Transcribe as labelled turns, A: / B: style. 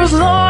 A: There's Lord